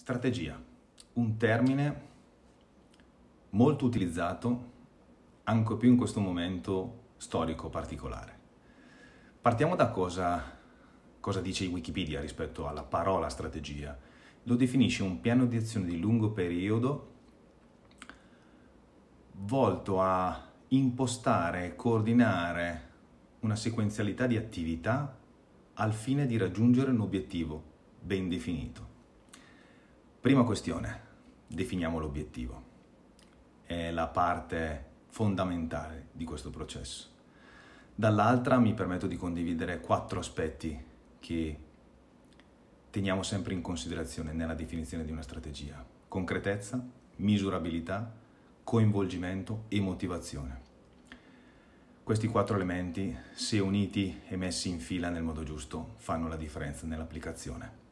Strategia, un termine molto utilizzato anche più in questo momento storico particolare. Partiamo da cosa, cosa dice Wikipedia rispetto alla parola strategia. Lo definisce un piano di azione di lungo periodo volto a impostare e coordinare una sequenzialità di attività al fine di raggiungere un obiettivo ben definito. Prima questione, definiamo l'obiettivo. È la parte fondamentale di questo processo. Dall'altra mi permetto di condividere quattro aspetti che teniamo sempre in considerazione nella definizione di una strategia. Concretezza, misurabilità, coinvolgimento e motivazione. Questi quattro elementi, se uniti e messi in fila nel modo giusto, fanno la differenza nell'applicazione.